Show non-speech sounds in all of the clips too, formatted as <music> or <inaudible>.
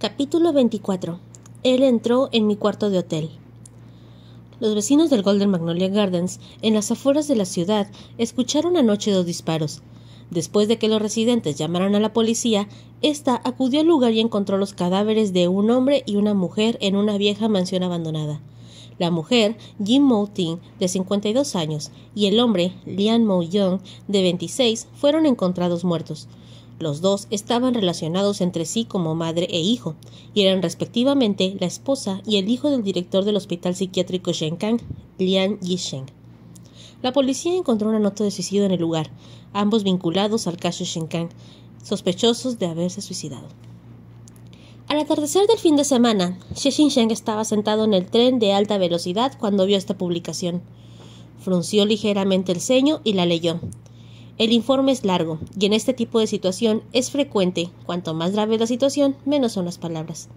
Capítulo 24. Él entró en mi cuarto de hotel. Los vecinos del Golden Magnolia Gardens, en las afueras de la ciudad, escucharon anoche dos disparos. Después de que los residentes llamaran a la policía, ésta acudió al lugar y encontró los cadáveres de un hombre y una mujer en una vieja mansión abandonada. La mujer, Jim Moutin, de 52 años, y el hombre, Lian Mo Young, de 26, fueron encontrados muertos. Los dos estaban relacionados entre sí como madre e hijo, y eran respectivamente la esposa y el hijo del director del hospital psiquiátrico Shenkang, Lian Yisheng. La policía encontró una nota de suicidio en el lugar, ambos vinculados al caso Shenkang, sospechosos de haberse suicidado. Al atardecer del fin de semana, Xie Xinsheng estaba sentado en el tren de alta velocidad cuando vio esta publicación. Frunció ligeramente el ceño y la leyó. El informe es largo, y en este tipo de situación es frecuente, cuanto más grave la situación, menos son las palabras.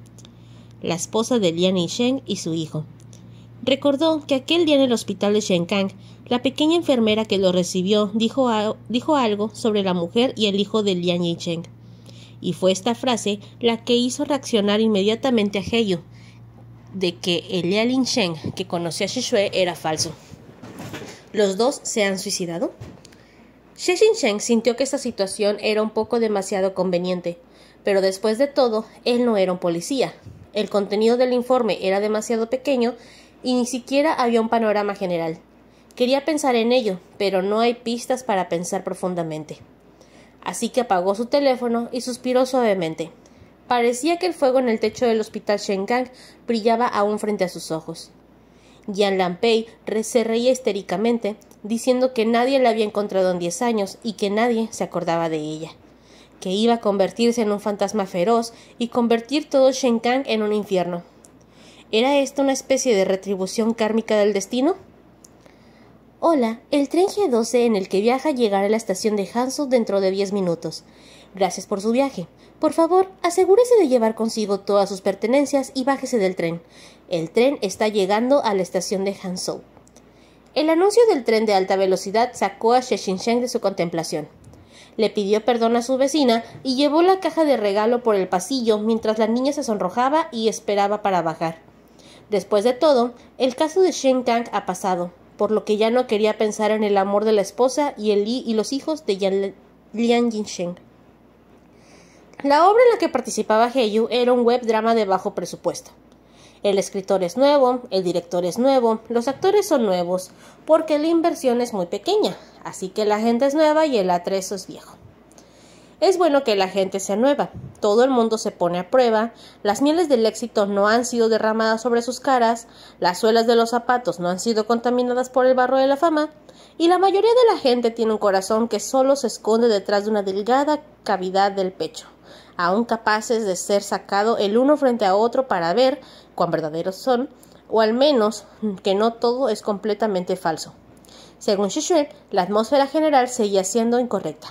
La esposa de Lian Yisheng y su hijo. Recordó que aquel día en el hospital de Shenkang, la pequeña enfermera que lo recibió dijo, dijo algo sobre la mujer y el hijo de Lian Yisheng. Y fue esta frase la que hizo reaccionar inmediatamente a Heyu, de que el Lian Sheng que conocía a Shishue era falso. ¿Los dos se han suicidado? Xie Xinsheng sintió que esta situación era un poco demasiado conveniente, pero después de todo, él no era un policía. El contenido del informe era demasiado pequeño y ni siquiera había un panorama general. Quería pensar en ello, pero no hay pistas para pensar profundamente. Así que apagó su teléfono y suspiró suavemente. Parecía que el fuego en el techo del hospital Shenkang brillaba aún frente a sus ojos. Yan Lampei se reía histéricamente, diciendo que nadie la había encontrado en diez años y que nadie se acordaba de ella, que iba a convertirse en un fantasma feroz y convertir todo Shenkang en un infierno. ¿Era esto una especie de retribución kármica del destino? Hola, el tren G12 en el que viaja llegará a la estación de Hansu dentro de diez minutos. Gracias por su viaje. Por favor, asegúrese de llevar consigo todas sus pertenencias y bájese del tren. El tren está llegando a la estación de Hanzhou. El anuncio del tren de alta velocidad sacó a Sheng de su contemplación. Le pidió perdón a su vecina y llevó la caja de regalo por el pasillo mientras la niña se sonrojaba y esperaba para bajar. Después de todo, el caso de Shen Kang ha pasado, por lo que ya no quería pensar en el amor de la esposa y, el, y los hijos de Lian Yinsheng. La obra en la que participaba Heyu era un web drama de bajo presupuesto. El escritor es nuevo, el director es nuevo, los actores son nuevos, porque la inversión es muy pequeña, así que la gente es nueva y el atrezo es viejo. Es bueno que la gente sea nueva, todo el mundo se pone a prueba, las mieles del éxito no han sido derramadas sobre sus caras, las suelas de los zapatos no han sido contaminadas por el barro de la fama, y la mayoría de la gente tiene un corazón que solo se esconde detrás de una delgada cavidad del pecho aún capaces de ser sacado el uno frente a otro para ver cuán verdaderos son, o al menos que no todo es completamente falso. Según Shishue, la atmósfera general seguía siendo incorrecta.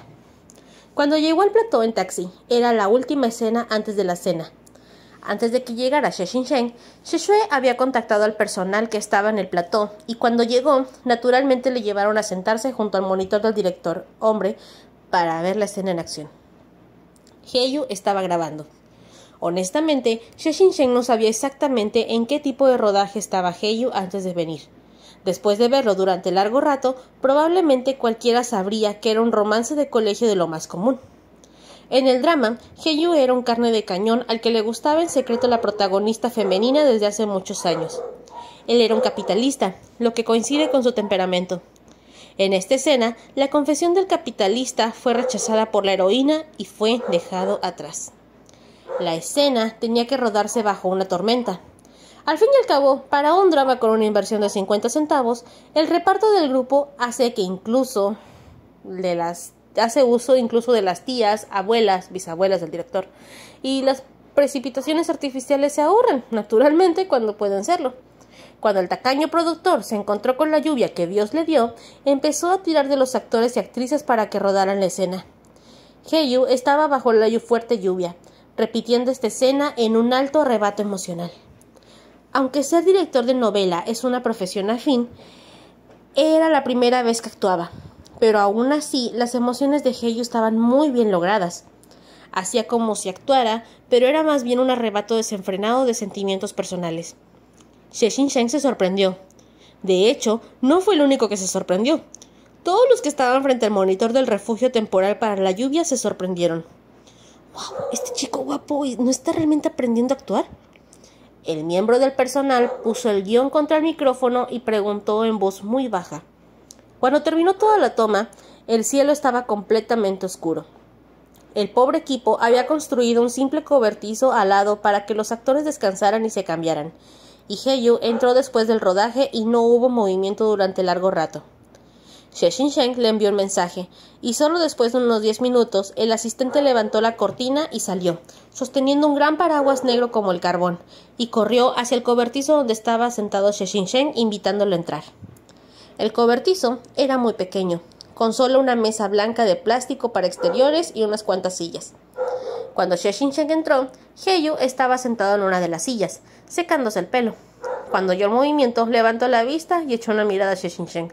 Cuando llegó al plató en taxi, era la última escena antes de la cena. Antes de que llegara Xie Xinsheng, Shishue había contactado al personal que estaba en el plató y cuando llegó, naturalmente le llevaron a sentarse junto al monitor del director, hombre, para ver la escena en acción. Heyu estaba grabando. Honestamente, Sheng no sabía exactamente en qué tipo de rodaje estaba Heyu antes de venir. Después de verlo durante largo rato, probablemente cualquiera sabría que era un romance de colegio de lo más común. En el drama, Heyu era un carne de cañón al que le gustaba en secreto la protagonista femenina desde hace muchos años. Él era un capitalista, lo que coincide con su temperamento. En esta escena, la confesión del capitalista fue rechazada por la heroína y fue dejado atrás. La escena tenía que rodarse bajo una tormenta. Al fin y al cabo, para un drama con una inversión de 50 centavos, el reparto del grupo hace que incluso de las hace uso incluso de las tías, abuelas, bisabuelas del director y las precipitaciones artificiales se ahorran, naturalmente, cuando pueden serlo. Cuando el tacaño productor se encontró con la lluvia que Dios le dio, empezó a tirar de los actores y actrices para que rodaran la escena. Heyu estaba bajo la fuerte lluvia, repitiendo esta escena en un alto arrebato emocional. Aunque ser director de novela es una profesión afín, era la primera vez que actuaba, pero aún así las emociones de Heyu estaban muy bien logradas. Hacía como si actuara, pero era más bien un arrebato desenfrenado de sentimientos personales. Sheshin Sheng se sorprendió. De hecho, no fue el único que se sorprendió. Todos los que estaban frente al monitor del refugio temporal para la lluvia se sorprendieron. ¡Wow! Este chico guapo no está realmente aprendiendo a actuar. El miembro del personal puso el guion contra el micrófono y preguntó en voz muy baja. Cuando terminó toda la toma, el cielo estaba completamente oscuro. El pobre equipo había construido un simple cobertizo al lado para que los actores descansaran y se cambiaran, y Heyu entró después del rodaje y no hubo movimiento durante largo rato. Sheng le envió un mensaje, y solo después de unos diez minutos el asistente levantó la cortina y salió, sosteniendo un gran paraguas negro como el carbón, y corrió hacia el cobertizo donde estaba sentado Sheng invitándolo a entrar. El cobertizo era muy pequeño, con solo una mesa blanca de plástico para exteriores y unas cuantas sillas. Cuando Sheng entró, Heyu estaba sentado en una de las sillas, secándose el pelo. Cuando oyó el movimiento, levantó la vista y echó una mirada a Sheng.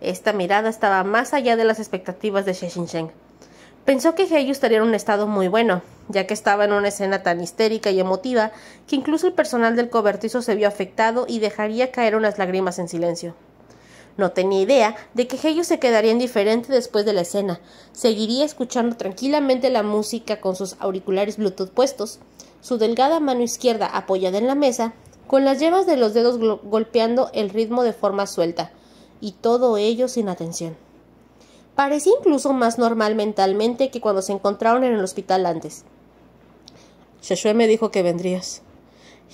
Esta mirada estaba más allá de las expectativas de Sheshin Pensó que Heyu estaría en un estado muy bueno, ya que estaba en una escena tan histérica y emotiva que incluso el personal del cobertizo se vio afectado y dejaría caer unas lágrimas en silencio. No tenía idea de que Heyu se quedaría indiferente después de la escena. Seguiría escuchando tranquilamente la música con sus auriculares Bluetooth puestos, su delgada mano izquierda apoyada en la mesa, con las yemas de los dedos golpeando el ritmo de forma suelta, y todo ello sin atención. Parecía incluso más normal mentalmente que cuando se encontraron en el hospital antes. Sheshue me dijo que vendrías.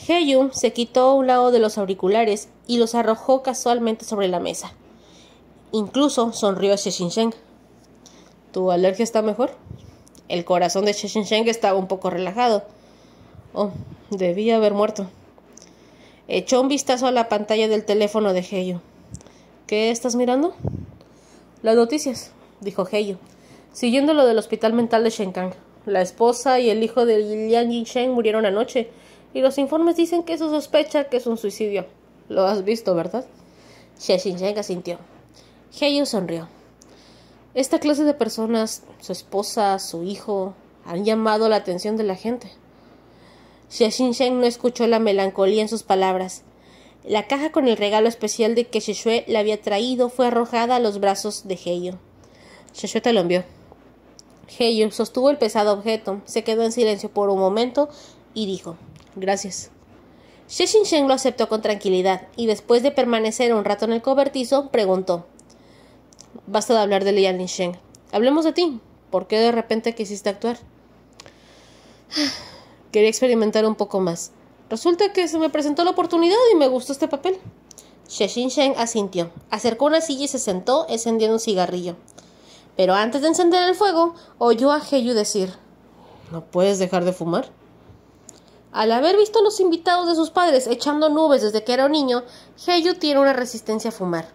Heyu se quitó un lado de los auriculares y los arrojó casualmente sobre la mesa. Incluso sonrió a Sheshin ¿Tu alergia está mejor? El corazón de Sheshin estaba un poco relajado. Oh, debía haber muerto. Echó un vistazo a la pantalla del teléfono de Heyu. ¿Qué estás mirando? Las noticias, dijo Heyu, siguiendo lo del hospital mental de Shenkang. La esposa y el hijo de Liang Yingsheng murieron anoche, y los informes dicen que se sospecha que es un suicidio. Lo has visto, ¿verdad? Xie Xinsheng asintió. Heyu sonrió. Esta clase de personas, su esposa, su hijo, han llamado la atención de la gente. Xie Xinsheng no escuchó la melancolía en sus palabras. La caja con el regalo especial de que Sheshue le había traído fue arrojada a los brazos de Heyu. Sheshue te lo envió. Heyu sostuvo el pesado objeto, se quedó en silencio por un momento y dijo: Gracias. Sheshin Sheng lo aceptó con tranquilidad y después de permanecer un rato en el cobertizo, preguntó: Basta de hablar de Lian Sheng. Hablemos de ti. ¿Por qué de repente quisiste actuar? <sighs> Quería experimentar un poco más. Resulta que se me presentó la oportunidad y me gustó este papel. Sheshin Sheng asintió, acercó una silla y se sentó, encendiendo un cigarrillo. Pero antes de encender el fuego, oyó a Heyu decir: ¿No puedes dejar de fumar? Al haber visto a los invitados de sus padres echando nubes desde que era un niño, Heyu tiene una resistencia a fumar.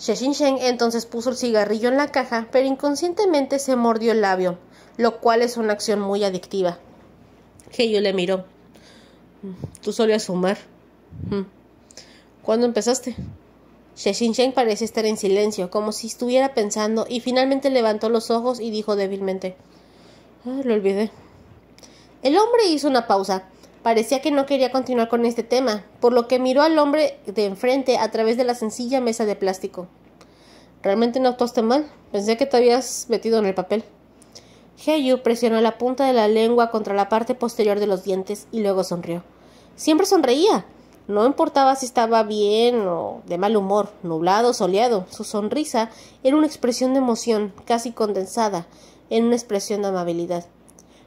Sheshin Sheng entonces puso el cigarrillo en la caja, pero inconscientemente se mordió el labio, lo cual es una acción muy adictiva. Heyu le miró. Tú solías fumar. Mm. ¿Cuándo empezaste? Sheng parecía estar en silencio, como si estuviera pensando, y finalmente levantó los ojos y dijo débilmente: ah, Lo olvidé. El hombre hizo una pausa. Parecía que no quería continuar con este tema, por lo que miró al hombre de enfrente a través de la sencilla mesa de plástico. Realmente no actuaste mal. Pensé que te habías metido en el papel. Heyu presionó la punta de la lengua contra la parte posterior de los dientes y luego sonrió. Siempre sonreía. No importaba si estaba bien o de mal humor, nublado o soleado, su sonrisa era una expresión de emoción, casi condensada, en una expresión de amabilidad.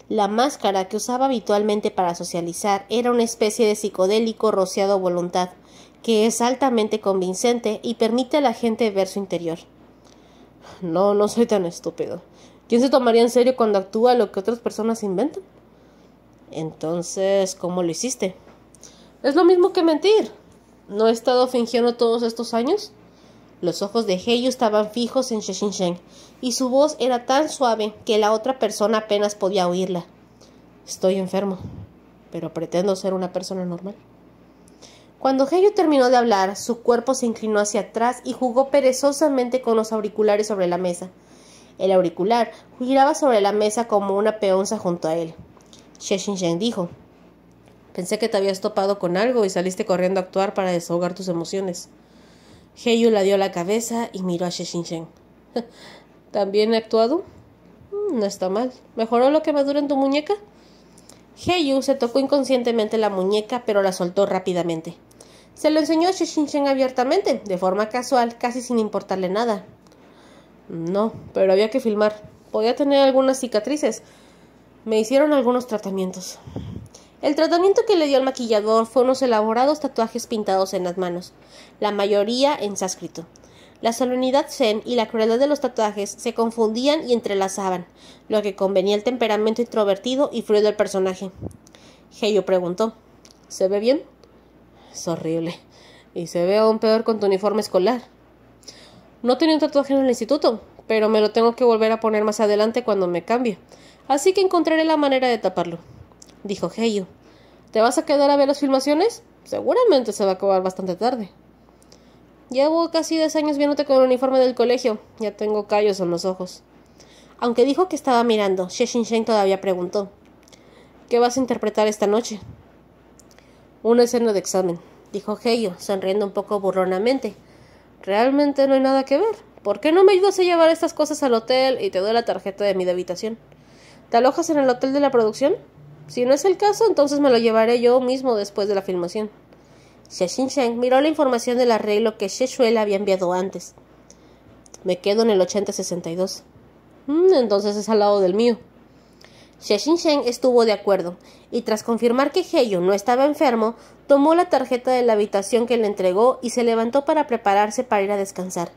La máscara que usaba habitualmente para socializar era una especie de psicodélico rociado a voluntad, que es altamente convincente y permite a la gente ver su interior. No, no soy tan estúpido. ¿Quién se tomaría en serio cuando actúa lo que otras personas inventan? Entonces, ¿cómo lo hiciste? Es lo mismo que mentir. ¿No he estado fingiendo todos estos años? Los ojos de Heyu estaban fijos en Sheshin y su voz era tan suave que la otra persona apenas podía oírla. Estoy enfermo, pero pretendo ser una persona normal. Cuando Heyu terminó de hablar, su cuerpo se inclinó hacia atrás y jugó perezosamente con los auriculares sobre la mesa. El auricular giraba sobre la mesa como una peonza junto a él. Sheshin dijo: Pensé que te habías topado con algo y saliste corriendo a actuar para desahogar tus emociones. Heyu la dio la cabeza y miró a Sheshin <laughs> ¿También he actuado? Mm, no está mal. ¿Mejoró lo que dura en tu muñeca? Heyu se tocó inconscientemente la muñeca, pero la soltó rápidamente. Se lo enseñó a Sheshin abiertamente, de forma casual, casi sin importarle nada. No, pero había que filmar. Podía tener algunas cicatrices. Me hicieron algunos tratamientos. El tratamiento que le dio al maquillador fue unos elaborados tatuajes pintados en las manos, la mayoría en sánscrito. La solemnidad zen y la crueldad de los tatuajes se confundían y entrelazaban, lo que convenía el temperamento introvertido y frío del personaje. Heyo preguntó: ¿Se ve bien? Es horrible. Y se ve aún peor con tu uniforme escolar. No tenía un tatuaje en el instituto, pero me lo tengo que volver a poner más adelante cuando me cambie. Así que encontraré la manera de taparlo dijo Heyu. ¿Te vas a quedar a ver las filmaciones? Seguramente se va a acabar bastante tarde. Llevo casi 10 años viéndote con el uniforme del colegio. Ya tengo callos en los ojos. Aunque dijo que estaba mirando, Sheshin Shen todavía preguntó. ¿Qué vas a interpretar esta noche? Una escena de examen, dijo Heyo, sonriendo un poco burronamente. Realmente no hay nada que ver. ¿Por qué no me ayudas a llevar estas cosas al hotel y te doy la tarjeta de mi habitación? ¿Te alojas en el hotel de la producción? Si no es el caso, entonces me lo llevaré yo mismo después de la filmación. Xie Sheng miró la información del arreglo que Xie le había enviado antes. Me quedo en el 8062. Mm, entonces es al lado del mío. Xie Sheng estuvo de acuerdo, y tras confirmar que Heyo no estaba enfermo, tomó la tarjeta de la habitación que le entregó y se levantó para prepararse para ir a descansar.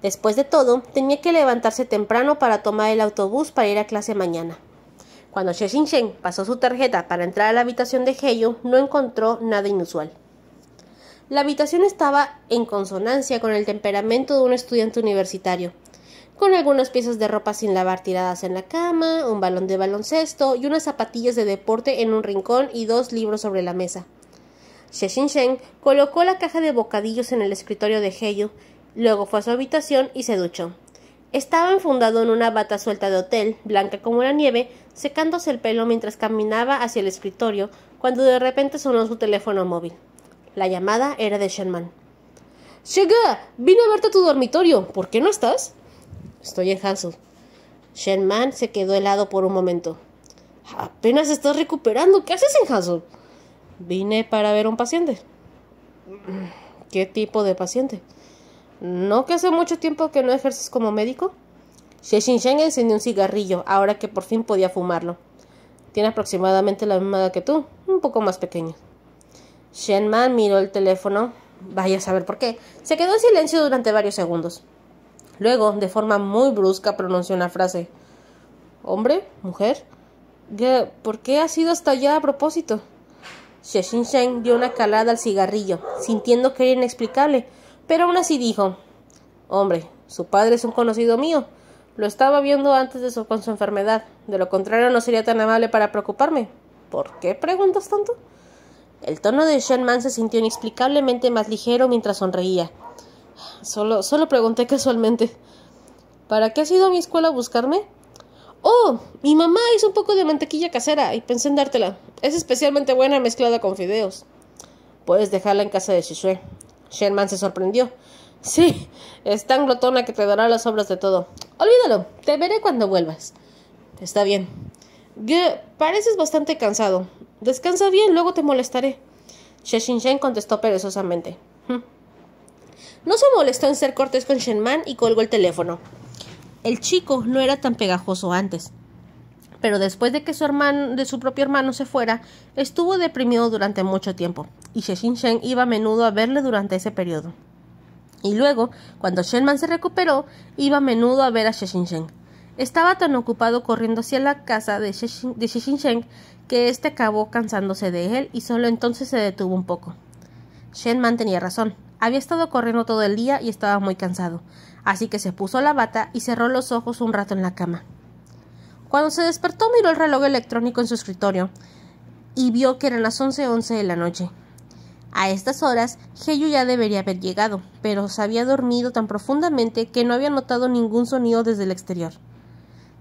Después de todo, tenía que levantarse temprano para tomar el autobús para ir a clase mañana. Cuando Xie Shen pasó su tarjeta para entrar a la habitación de Heyo, no encontró nada inusual. La habitación estaba en consonancia con el temperamento de un estudiante universitario, con algunas piezas de ropa sin lavar tiradas en la cama, un balón de baloncesto y unas zapatillas de deporte en un rincón y dos libros sobre la mesa. Xie Shen colocó la caja de bocadillos en el escritorio de Heyo, luego fue a su habitación y se duchó. Estaba enfundado en una bata suelta de hotel, blanca como la nieve, secándose el pelo mientras caminaba hacia el escritorio, cuando de repente sonó su teléfono móvil. La llamada era de Shenman. Llega, vine a verte a tu dormitorio. ¿Por qué no estás? Estoy en Hansu. Shenman se quedó helado por un momento. Apenas estás recuperando. ¿Qué haces en Hansu? Vine para ver un paciente. ¿Qué tipo de paciente? ¿No que hace mucho tiempo que no ejerces como médico? Xie Shen encendió un cigarrillo, ahora que por fin podía fumarlo. Tiene aproximadamente la misma edad que tú, un poco más pequeño. Man miró el teléfono, vaya a saber por qué. Se quedó en silencio durante varios segundos. Luego, de forma muy brusca, pronunció una frase. ¿Hombre? ¿Mujer? ¿Por qué has ido hasta allá a propósito? Xie Shen dio una calada al cigarrillo, sintiendo que era inexplicable pero aún así dijo Hombre, su padre es un conocido mío. Lo estaba viendo antes de con su enfermedad. De lo contrario, no sería tan amable para preocuparme. ¿Por qué preguntas tanto? El tono de Man se sintió inexplicablemente más ligero mientras sonreía. Solo, solo pregunté casualmente. ¿Para qué has ido a mi escuela a buscarme? Oh, mi mamá hizo un poco de mantequilla casera y pensé en dártela. Es especialmente buena mezclada con fideos. Puedes dejarla en casa de Shishue. Sherman se sorprendió. Sí, es tan glotona que te dará las obras de todo. Olvídalo, te veré cuando vuelvas. Está bien. Ge, pareces bastante cansado. Descansa bien, luego te molestaré. Shen contestó perezosamente. Hm. No se molestó en ser cortés con Shenman y colgó el teléfono. El chico no era tan pegajoso antes pero después de que su hermano, de su propio hermano se fuera, estuvo deprimido durante mucho tiempo, y Sheshin Shen iba a menudo a verle durante ese periodo. Y luego, cuando Shenman se recuperó, iba a menudo a ver a Sheshin Shen. Estaba tan ocupado corriendo hacia la casa de Sheshin Shen que éste acabó cansándose de él y solo entonces se detuvo un poco. Shenman tenía razón. Había estado corriendo todo el día y estaba muy cansado, así que se puso la bata y cerró los ojos un rato en la cama. Cuando se despertó miró el reloj electrónico en su escritorio y vio que eran las once once de la noche. A estas horas, Heyu ya debería haber llegado, pero se había dormido tan profundamente que no había notado ningún sonido desde el exterior.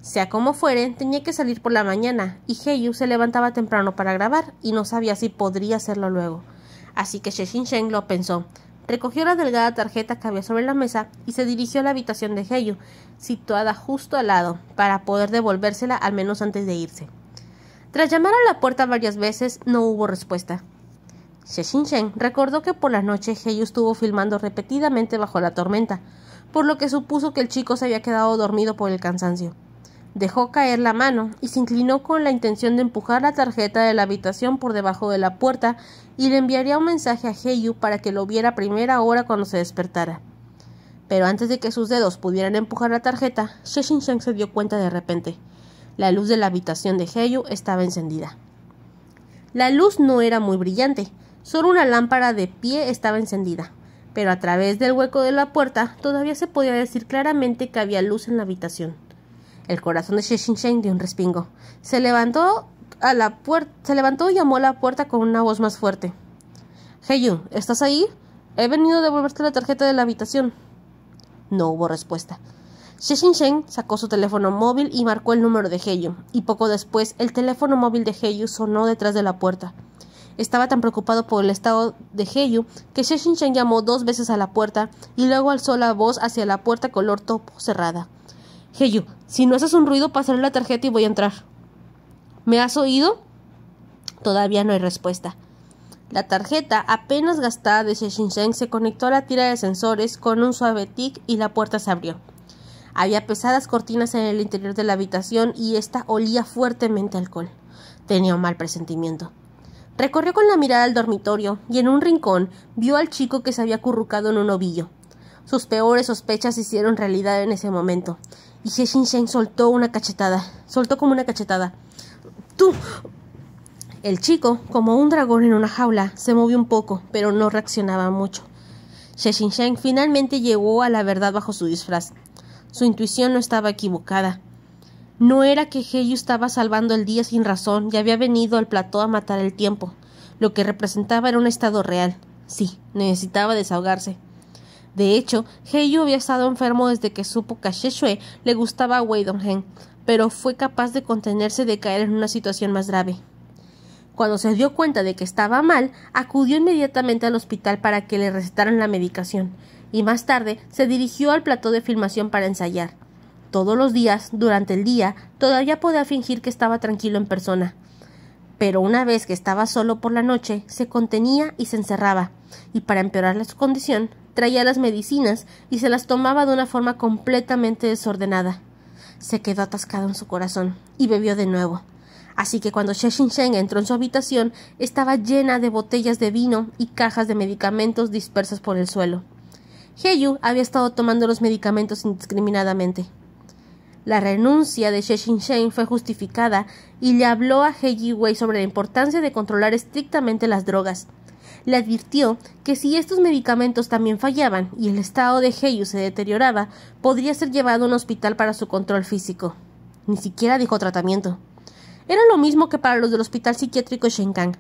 Sea como fuere, tenía que salir por la mañana, y Heyu se levantaba temprano para grabar, y no sabía si podría hacerlo luego. Así que Sheng lo pensó. Recogió la delgada tarjeta que había sobre la mesa y se dirigió a la habitación de Heyu, situada justo al lado, para poder devolvérsela al menos antes de irse. Tras llamar a la puerta varias veces, no hubo respuesta. Sheng recordó que por la noche Heyu estuvo filmando repetidamente bajo la tormenta, por lo que supuso que el chico se había quedado dormido por el cansancio. Dejó caer la mano y se inclinó con la intención de empujar la tarjeta de la habitación por debajo de la puerta y le enviaría un mensaje a Heyu para que lo viera a primera hora cuando se despertara. Pero antes de que sus dedos pudieran empujar la tarjeta, Sheshin Sheng se dio cuenta de repente. La luz de la habitación de Heyu estaba encendida. La luz no era muy brillante, Solo una lámpara de pie estaba encendida, pero a través del hueco de la puerta todavía se podía decir claramente que había luz en la habitación. El corazón de Sheshin dio un respingo. Se levantó a la puerta, se levantó y llamó a la puerta con una voz más fuerte. Heyu, ¿estás ahí? He venido a devolverte la tarjeta de la habitación. No hubo respuesta. Sheshin sacó su teléfono móvil y marcó el número de Heyu, y poco después el teléfono móvil de Heyu sonó detrás de la puerta. Estaba tan preocupado por el estado de Heyu que Sheshin Shen llamó dos veces a la puerta y luego alzó la voz hacia la puerta color topo cerrada. Heyu, si no haces un ruido, pasaré la tarjeta y voy a entrar. ¿Me has oído? Todavía no hay respuesta. La tarjeta, apenas gastada de Sheshin Shen, se conectó a la tira de sensores con un suave tic y la puerta se abrió. Había pesadas cortinas en el interior de la habitación y ésta olía fuertemente alcohol. Tenía un mal presentimiento. Recorrió con la mirada el dormitorio y en un rincón vio al chico que se había acurrucado en un ovillo. Sus peores sospechas se hicieron realidad en ese momento, y Xie Shen soltó una cachetada, soltó como una cachetada. ¡Tú! El chico, como un dragón en una jaula, se movió un poco, pero no reaccionaba mucho. Xie Shen finalmente llegó a la verdad bajo su disfraz. Su intuición no estaba equivocada. No era que Heyu estaba salvando el día sin razón y había venido al plató a matar el tiempo. Lo que representaba era un estado real. Sí, necesitaba desahogarse. De hecho, Heyu había estado enfermo desde que supo que a Sheshue le gustaba a Wei Donghen, pero fue capaz de contenerse de caer en una situación más grave. Cuando se dio cuenta de que estaba mal, acudió inmediatamente al hospital para que le recetaran la medicación, y más tarde se dirigió al plató de filmación para ensayar. Todos los días, durante el día, todavía podía fingir que estaba tranquilo en persona. Pero una vez que estaba solo por la noche, se contenía y se encerraba, y para empeorar su condición, traía las medicinas y se las tomaba de una forma completamente desordenada. Se quedó atascado en su corazón y bebió de nuevo. Así que cuando Sheshin Sheng entró en su habitación, estaba llena de botellas de vino y cajas de medicamentos dispersas por el suelo. Heyu había estado tomando los medicamentos indiscriminadamente. La renuncia de Sheshin Shen fue justificada y le habló a He Wei sobre la importancia de controlar estrictamente las drogas. Le advirtió que si estos medicamentos también fallaban y el estado de Heyu se deterioraba, podría ser llevado a un hospital para su control físico. Ni siquiera dijo tratamiento. Era lo mismo que para los del hospital psiquiátrico Shenkang.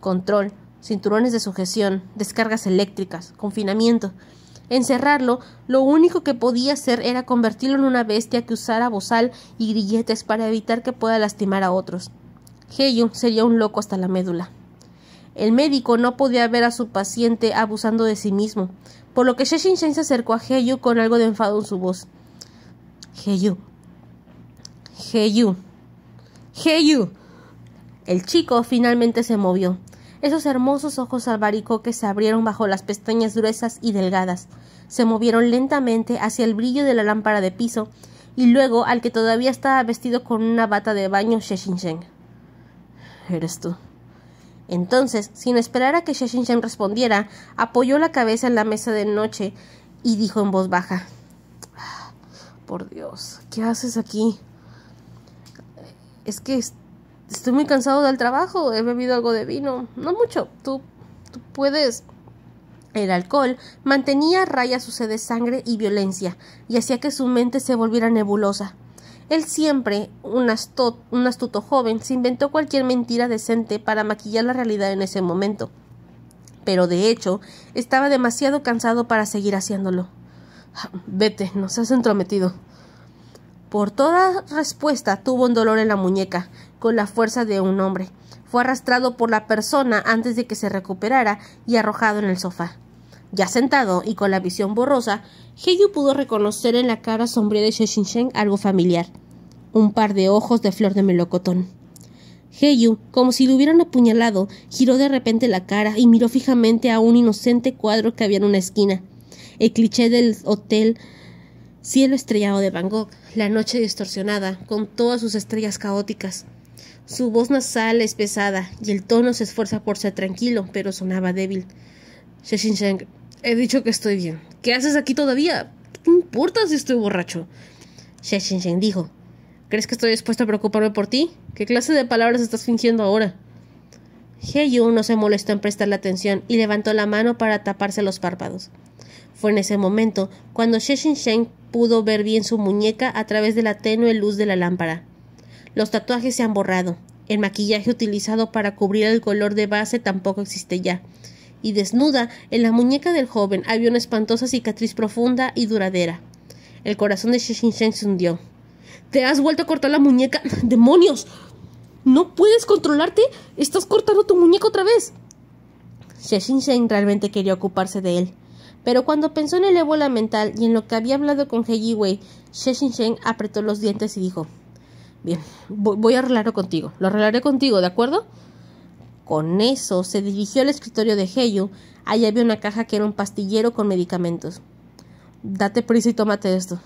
Control, cinturones de sujeción, descargas eléctricas, confinamiento. Encerrarlo, lo único que podía hacer era convertirlo en una bestia que usara bozal y grilletes para evitar que pueda lastimar a otros. Heyu sería un loco hasta la médula. El médico no podía ver a su paciente abusando de sí mismo, por lo que Sheshin Shen se acercó a Heyu con algo de enfado en su voz. Heyu. Heyu. Heyu. El chico finalmente se movió. Esos hermosos ojos albaricoques se abrieron bajo las pestañas gruesas y delgadas, se movieron lentamente hacia el brillo de la lámpara de piso y luego al que todavía estaba vestido con una bata de baño Sheshin Eres tú. Entonces, sin esperar a que Sheshin respondiera, apoyó la cabeza en la mesa de noche y dijo en voz baja Por Dios, ¿qué haces aquí? Es que Estoy muy cansado del trabajo, he bebido algo de vino. No mucho. Tú, tú puedes. El alcohol mantenía a raya su sed de sangre y violencia, y hacía que su mente se volviera nebulosa. Él siempre, un, astuto joven, se inventó cualquier mentira decente para maquillar la realidad en ese momento. Pero de hecho, estaba demasiado cansado para seguir haciéndolo. Vete, no seas entrometido. Por toda respuesta tuvo un dolor en la muñeca, con la fuerza de un hombre. Fue arrastrado por la persona antes de que se recuperara y arrojado en el sofá. Ya sentado y con la visión borrosa, Heiyu pudo reconocer en la cara sombría de Sheshin algo familiar. Un par de ojos de flor de melocotón. Heiyu, como si lo hubieran apuñalado, giró de repente la cara y miró fijamente a un inocente cuadro que había en una esquina. El cliché del hotel Cielo estrellado de Gogh, la noche distorsionada, con todas sus estrellas caóticas. Su voz nasal es pesada y el tono se esfuerza por ser tranquilo, pero sonaba débil. Sheshin he dicho que estoy bien. ¿Qué haces aquí todavía? ¿Qué importa si estoy borracho? Sheshin dijo. ¿Crees que estoy dispuesto a preocuparme por ti? ¿Qué clase de palabras estás fingiendo ahora? Heyu no se molestó en prestarle atención y levantó la mano para taparse los párpados. Fue en ese momento cuando Sheshin pudo ver bien su muñeca a través de la tenue luz de la lámpara. Los tatuajes se han borrado. El maquillaje utilizado para cubrir el color de base tampoco existe ya. Y desnuda, en la muñeca del joven había una espantosa cicatriz profunda y duradera. El corazón de Shen se hundió. ¿Te has vuelto a cortar la muñeca? <laughs> ¡Demonios! ¿No puedes controlarte? Estás cortando tu muñeca otra vez. Shen realmente quería ocuparse de él. Pero cuando pensó en el ébola mental y en lo que había hablado con He Wei, Shen apretó los dientes y dijo Bien, voy a arreglarlo contigo. Lo arreglaré contigo, ¿de acuerdo? Con eso se dirigió al escritorio de Heyu. Allí había una caja que era un pastillero con medicamentos. Date prisa y tómate esto.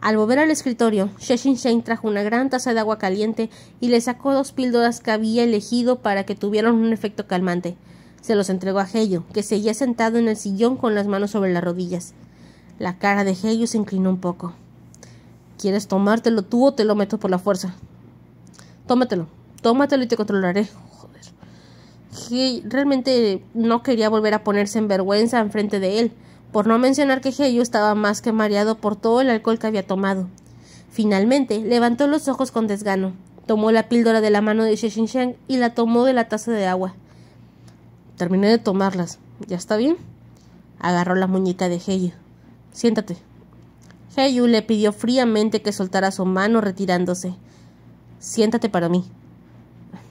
Al volver al escritorio, Sheshin Shane trajo una gran taza de agua caliente y le sacó dos píldoras que había elegido para que tuvieran un efecto calmante. Se los entregó a Heyu, que seguía sentado en el sillón con las manos sobre las rodillas. La cara de Heyu se inclinó un poco. ¿Quieres tomártelo tú o te lo meto por la fuerza? Tómatelo, tómatelo y te controlaré. Joder. realmente no quería volver a ponerse en vergüenza en frente de él, por no mencionar que Heiyu estaba más que mareado por todo el alcohol que había tomado. Finalmente, levantó los ojos con desgano, tomó la píldora de la mano de Sheshin y la tomó de la taza de agua. Terminé de tomarlas. ¿Ya está bien? Agarró la muñeca de Heiyu. Siéntate. Heyu le pidió fríamente que soltara su mano retirándose. Siéntate para mí.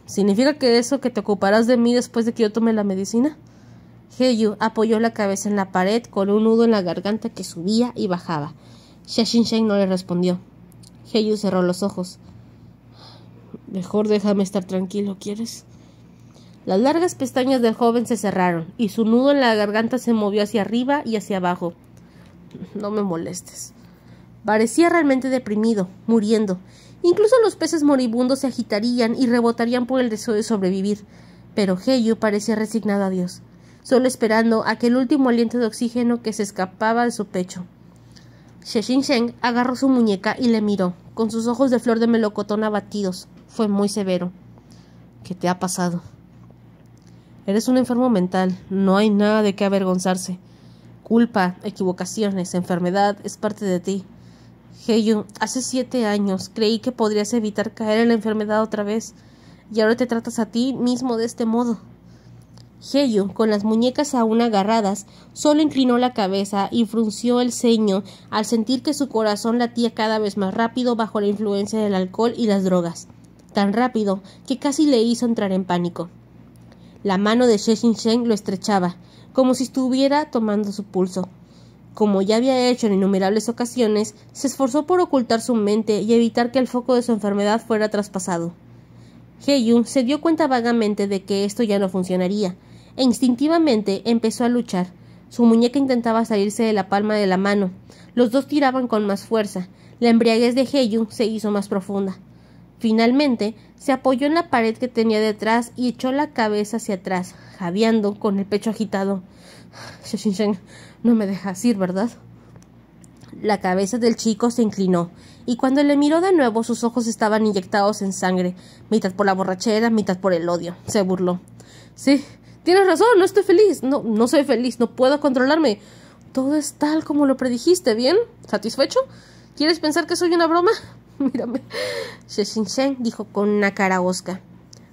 ¿Significa que eso que te ocuparás de mí después de que yo tome la medicina? Heyu apoyó la cabeza en la pared con un nudo en la garganta que subía y bajaba. Shashin no le respondió. Heyu cerró los ojos. Mejor déjame estar tranquilo, ¿quieres? Las largas pestañas del joven se cerraron y su nudo en la garganta se movió hacia arriba y hacia abajo. No me molestes. Parecía realmente deprimido, muriendo. Incluso los peces moribundos se agitarían y rebotarían por el deseo de sobrevivir. Pero Heyu parecía resignado a Dios, solo esperando aquel último aliento de oxígeno que se escapaba de su pecho. Sheshin Sheng agarró su muñeca y le miró, con sus ojos de flor de melocotón abatidos. Fue muy severo. ¿Qué te ha pasado? Eres un enfermo mental. No hay nada de qué avergonzarse. Culpa, equivocaciones, enfermedad es parte de ti. Heyu, hace siete años creí que podrías evitar caer en la enfermedad otra vez, y ahora te tratas a ti mismo de este modo. Heyu, con las muñecas aún agarradas, solo inclinó la cabeza y frunció el ceño al sentir que su corazón latía cada vez más rápido bajo la influencia del alcohol y las drogas, tan rápido que casi le hizo entrar en pánico. La mano de Sheshin Sheng lo estrechaba, como si estuviera tomando su pulso como ya había hecho en innumerables ocasiones, se esforzó por ocultar su mente y evitar que el foco de su enfermedad fuera traspasado. Heyu se dio cuenta vagamente de que esto ya no funcionaría, e instintivamente empezó a luchar. Su muñeca intentaba salirse de la palma de la mano. Los dos tiraban con más fuerza. La embriaguez de Heyu se hizo más profunda. Finalmente, se apoyó en la pared que tenía detrás y echó la cabeza hacia atrás, jadeando, con el pecho agitado. <sighs> No me dejas ir, ¿verdad? La cabeza del chico se inclinó, y cuando le miró de nuevo sus ojos estaban inyectados en sangre, mitad por la borrachera, mitad por el odio. Se burló. Sí, tienes razón, no estoy feliz. No, no soy feliz, no puedo controlarme. Todo es tal como lo predijiste, ¿bien? ¿Satisfecho? ¿Quieres pensar que soy una broma? <laughs> Mírame. Sheshin Shen dijo con una cara osca.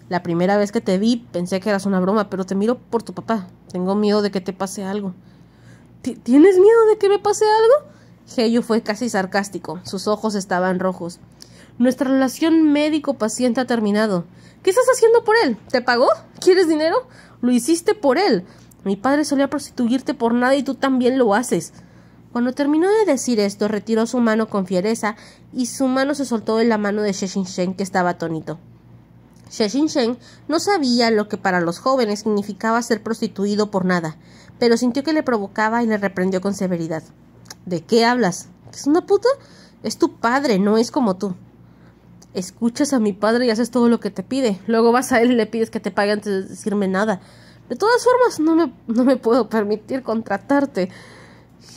La primera vez que te vi pensé que eras una broma, pero te miro por tu papá. Tengo miedo de que te pase algo. ¿Tienes miedo de que me pase algo? Heyu fue casi sarcástico. Sus ojos estaban rojos. Nuestra relación médico-paciente ha terminado. ¿Qué estás haciendo por él? ¿Te pagó? ¿Quieres dinero? Lo hiciste por él. Mi padre solía prostituirte por nada y tú también lo haces. Cuando terminó de decir esto, retiró su mano con fiereza y su mano se soltó en la mano de Sheshin Shen, que estaba atónito. Sheshin Shen no sabía lo que para los jóvenes significaba ser prostituido por nada, pero sintió que le provocaba y le reprendió con severidad. ¿De qué hablas? ¿Es una puta? Es tu padre, no es como tú. Escuchas a mi padre y haces todo lo que te pide. Luego vas a él y le pides que te pague antes de decirme nada. De todas formas, no me, no me puedo permitir contratarte.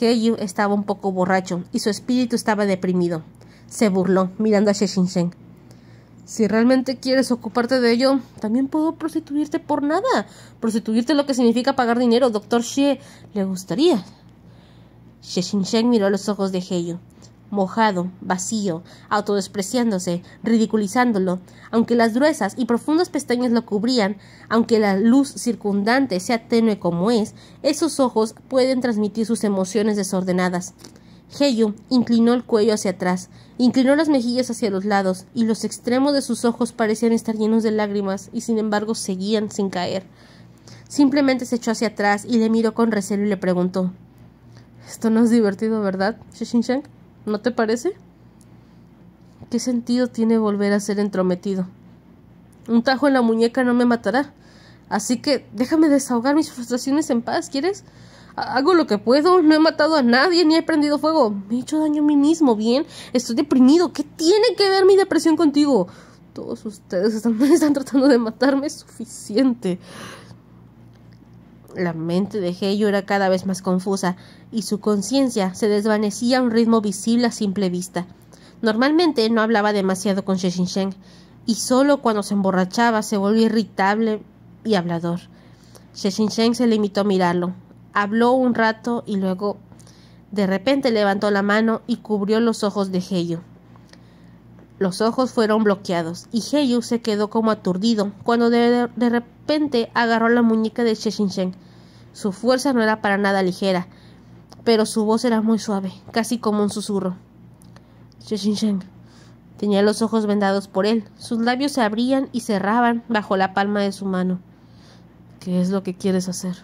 Heyu estaba un poco borracho y su espíritu estaba deprimido. Se burló, mirando a Sheshin Si realmente quieres ocuparte de ello, también puedo prostituirte por nada. Prostituirte lo que significa pagar dinero, doctor Xie. ¿Le gustaría? Sheshin miró los ojos de Heyu mojado, vacío, autodespreciándose, ridiculizándolo, aunque las gruesas y profundas pestañas lo cubrían, aunque la luz circundante sea tenue como es, esos ojos pueden transmitir sus emociones desordenadas. Heyu inclinó el cuello hacia atrás, inclinó las mejillas hacia los lados, y los extremos de sus ojos parecían estar llenos de lágrimas, y sin embargo seguían sin caer. Simplemente se echó hacia atrás y le miró con recelo y le preguntó Esto no es divertido, ¿verdad, Shishinshank? ¿No te parece? ¿Qué sentido tiene volver a ser entrometido? Un tajo en la muñeca no me matará. Así que déjame desahogar mis frustraciones en paz, ¿quieres? Hago lo que puedo, no he matado a nadie ni he prendido fuego. Me he hecho daño a mí mismo, bien. Estoy deprimido. ¿Qué tiene que ver mi depresión contigo? Todos ustedes están, <laughs> están tratando de matarme. Es suficiente. La mente de Heyo era cada vez más confusa y su conciencia se desvanecía a un ritmo visible a simple vista. Normalmente no hablaba demasiado con Sheshin y solo cuando se emborrachaba se volvía irritable y hablador. Sheshin se limitó a mirarlo. Habló un rato y luego de repente levantó la mano y cubrió los ojos de Heyu. Los ojos fueron bloqueados y Heyu se quedó como aturdido cuando de, repente agarró la muñeca de Sheshin Su fuerza no era para nada ligera, pero su voz era muy suave, casi como un susurro. Sheshin tenía los ojos vendados por él, sus labios se abrían y cerraban bajo la palma de su mano. ¿Qué es lo que quieres hacer?